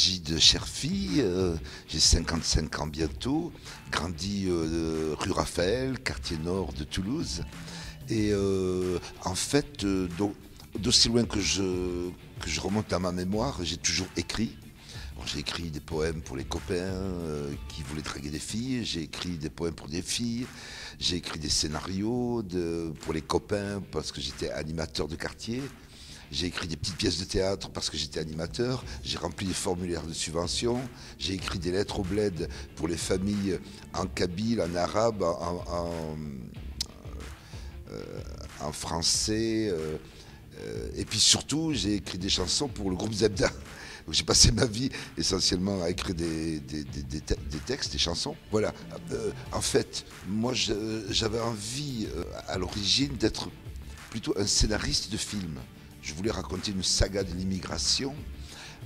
Gide Cherfi, euh, j'ai 55 ans bientôt, grandi euh, rue Raphaël, quartier nord de Toulouse. Et euh, en fait, d'aussi loin que je, que je remonte à ma mémoire, j'ai toujours écrit. J'ai écrit des poèmes pour les copains qui voulaient draguer des filles, j'ai écrit des poèmes pour des filles, j'ai écrit des scénarios pour les copains parce que j'étais animateur de quartier. J'ai écrit des petites pièces de théâtre parce que j'étais animateur. J'ai rempli des formulaires de subvention. J'ai écrit des lettres au bled pour les familles en kabyle, en arabe, en, euh, français. Euh, euh, et puis surtout, j'ai écrit des chansons pour le groupe Zebda. J'ai passé ma vie essentiellement à écrire des, textes, des chansons. Voilà. en fait, moi, j'avais envie à l'origine d'être plutôt un scénariste de film. Je voulais raconter une saga de l'immigration,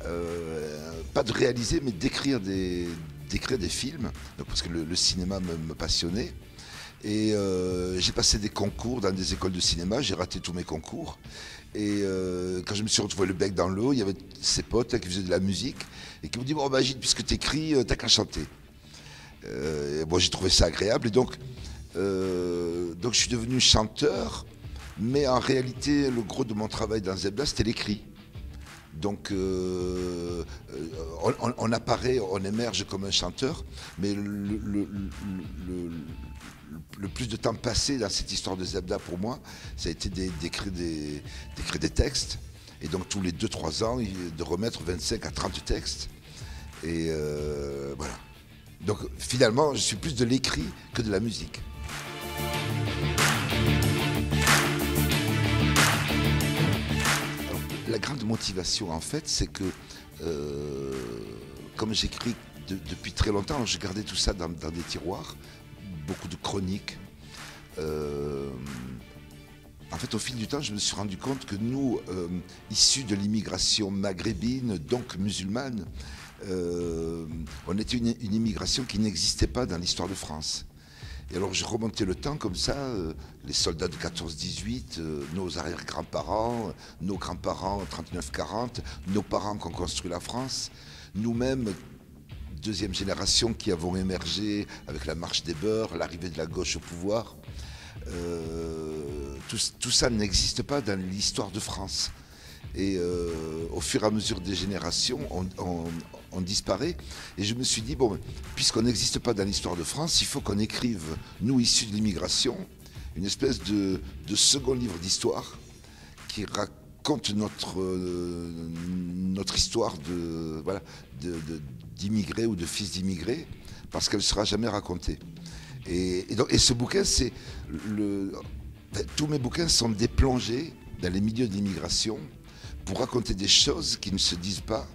euh, pas de réaliser, mais d'écrire des, d'écrire des films, parce que le, cinéma me, passionnait. Et euh, j'ai passé des concours dans des écoles de cinéma, j'ai raté tous mes concours. Et euh, quand je me suis retrouvé le bec dans l'eau, il y avait ses potes qui faisaient de la musique et qui m'ont dit Bon, bah, Gilles, puisque tu écris, t'as qu'à chanter. bon, j'ai trouvé ça agréable et donc, donc je suis devenu chanteur mais en réalité, le gros de mon travail dans Zebda, c'était l'écrit. Donc euh, euh, on, apparaît, on émerge comme un chanteur, mais le, plus de temps passé dans cette histoire de Zebda pour moi, ça a été d'écrire des, textes. Et donc tous les 2-3 ans, de remettre 25 à 30 textes. Et euh, voilà. Donc finalement, je suis plus de l'écrit que de la musique. La grande motivation, en fait, c'est que, euh, comme j'écris depuis très longtemps, je gardais tout ça dans, des tiroirs, beaucoup de chroniques. Euh, en fait, au fil du temps, je me suis rendu compte que nous, euh, issus de l'immigration maghrébine, donc musulmane, on était une immigration qui n'existait pas dans l'histoire de France. Et alors je remontais le temps comme ça, euh, les soldats de 14-18, euh, nos arrière-grands-parents, nos grands-parents 39-40, nos parents qui ont construit la France, nous-mêmes, deuxième génération qui avons émergé avec la marche des beurs, l'arrivée de la gauche au pouvoir. Euh, tout, ça n'existe pas dans l'histoire de France. Et au fur et à mesure des générations, on, on disparaît. Et je me suis dit, bon, puisqu'on n'existe pas dans l'histoire de France, il faut qu'on écrive, nous issus de l'immigration, une espèce de, second livre d'histoire qui raconte notre, euh, notre histoire de, voilà, d'immigrés ou de fils d'immigrés, parce qu'elle ne sera jamais racontée. Et, et ce bouquin, c'est le. tous mes bouquins sont des plongées dans les milieux de l'immigration pour raconter des choses qui ne se disent pas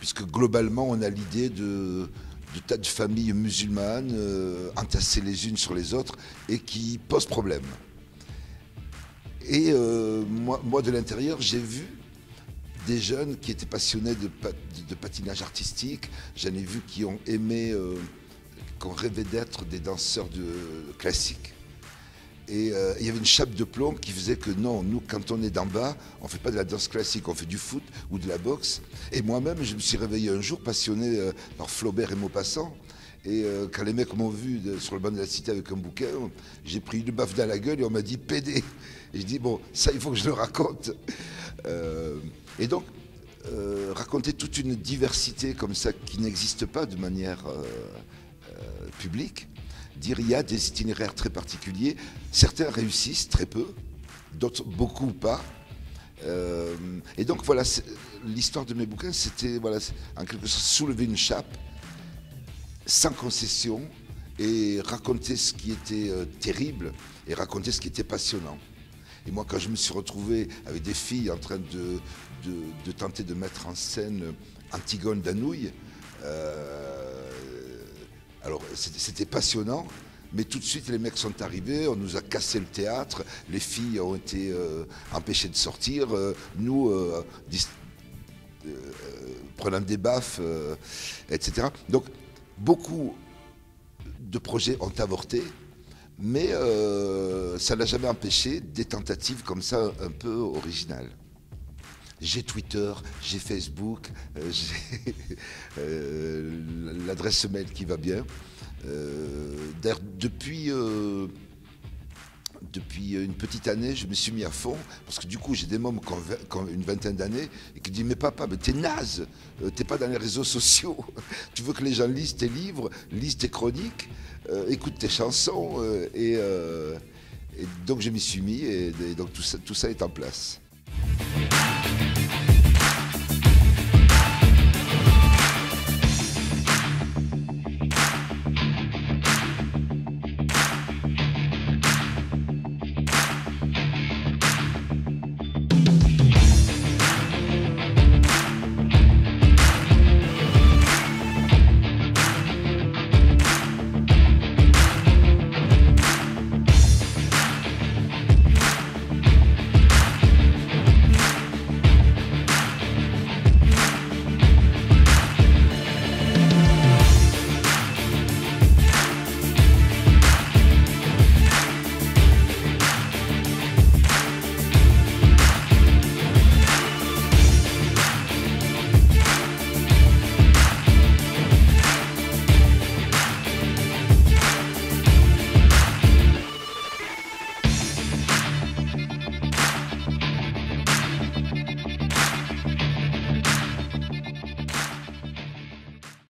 puisque globalement, on a l'idée de, tas de familles musulmanes euh, entassées les unes sur les autres et qui posent problème. Et euh, moi, de l'intérieur, j'ai vu des jeunes qui étaient passionnés de, patinage artistique, j'en ai vu qui ont aimé, euh, qui ont rêvé d'être des danseurs de, classiques. Et euh, il y avait une chape de plomb qui faisait que non, nous, quand on est d'en bas, on ne fait pas de la danse classique, on fait du foot ou de la boxe. Et moi-même, je me suis réveillé un jour passionné euh, par Flaubert et Maupassant. Et euh, quand les mecs m'ont vu sur le banc de la cité avec un bouquin, j'ai pris une baffe dans la gueule et on m'a dit pédé. Et je dis, bon, ça, il faut que je le raconte. et donc, raconter toute une diversité comme ça qui n'existe pas de manière publique, dire il y a des itinéraires très particuliers. Certains réussissent très peu, d'autres beaucoup pas. Euh, et donc voilà, l'histoire de mes bouquins, c'était voilà, en quelque sorte soulever une chape sans concession et raconter ce qui était euh, terrible et raconter ce qui était passionnant. Et moi, quand je me suis retrouvé avec des filles en train de, de, tenter de mettre en scène Antigone d'Anouilh, euh, alors c'était passionnant, mais tout de suite les mecs sont arrivés, on nous a cassé le théâtre, les filles ont été euh, empêchées de sortir, euh, nous euh, prenant des baffes, etc. Donc beaucoup de projets ont avorté, mais ça n'a jamais empêché des tentatives comme ça un peu originales. j'ai Twitter, j'ai Facebook, euh, j'ai euh, l'adresse mail qui va bien. D'ailleurs, depuis depuis une petite année, je me suis mis à fond, parce que du coup, j'ai des mômes qui ont, une vingtaine d'années et qui disent Mais papa, mais t'es naze, t'es pas dans les réseaux sociaux. tu veux que les gens lisent tes livres, lisent tes chroniques, écoutent tes chansons. et, donc, je m'y suis mis et, donc tout ça est en place.